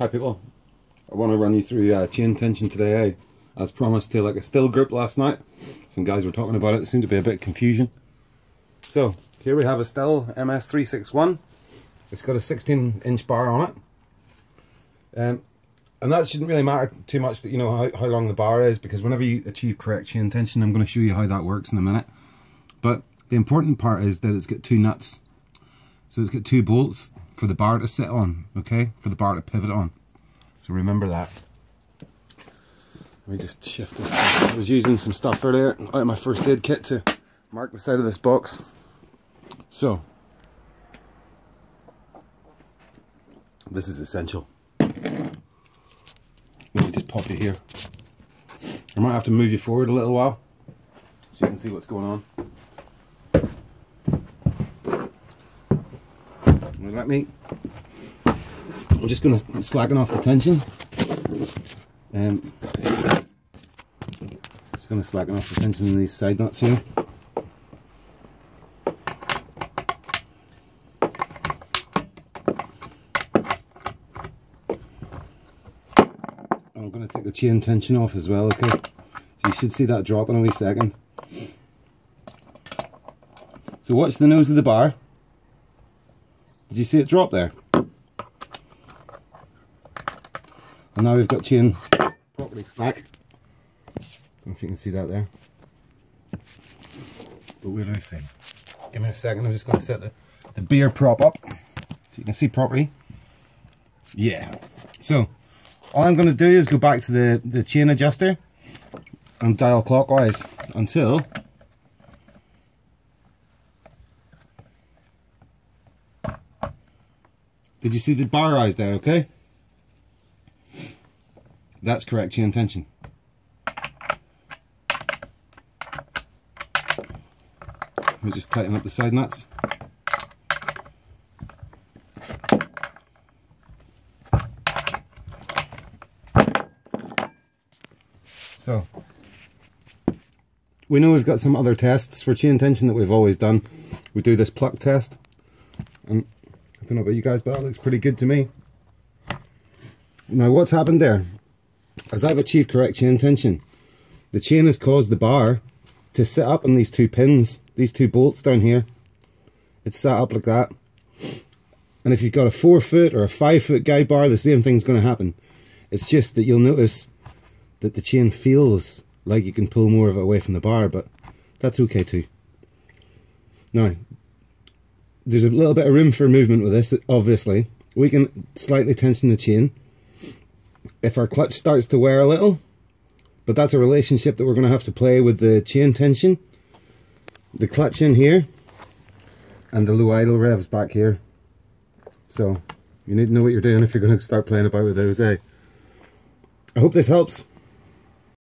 Hi people, I want to run you through uh, chain tension today, eh? as promised to like a still grip last night. Some guys were talking about it, there seemed to be a bit of confusion. So, here we have a Stihl MS361. It's got a 16 inch bar on it. Um, and that shouldn't really matter too much that you know how, how long the bar is because whenever you achieve correct chain tension, I'm going to show you how that works in a minute. But the important part is that it's got two nuts. So it's got two bolts for the bar to sit on, okay? For the bar to pivot on. So remember that. Let me just shift this. I was using some stuff earlier out of my first aid kit to mark the side of this box. So, this is essential. Let me just pop you here. I might have to move you forward a little while so you can see what's going on. Let me. I'm just going to slacken off the tension. Um, just going to slacken off the tension in these side nuts here. I'm going to take the chain tension off as well, okay? So you should see that drop in a wee second. So watch the nose of the bar. Did you see it drop there? And now we've got chain properly slack. If you can see that there. But I see? Give me a second, I'm just going to set the, the beer prop up so you can see properly. Yeah. So, all I'm going to do is go back to the, the chain adjuster and dial clockwise until Did you see the bar rise there, okay? That's correct chain tension. We just tighten up the side nuts. So, we know we've got some other tests for chain tension that we've always done. We do this pluck test, and I don't know about you guys, but that looks pretty good to me. Now what's happened there? As I've achieved correct chain tension, the chain has caused the bar to sit up on these two pins, these two bolts down here. It's sat up like that. And if you've got a four foot or a five foot guide bar, the same thing's going to happen. It's just that you'll notice that the chain feels like you can pull more of it away from the bar, but that's okay too. Now, there's a little bit of room for movement with this, obviously. We can slightly tension the chain. If our clutch starts to wear a little, but that's a relationship that we're going to have to play with the chain tension. The clutch in here, and the low idle revs back here. So, you need to know what you're doing if you're going to start playing about with those, eh? I hope this helps.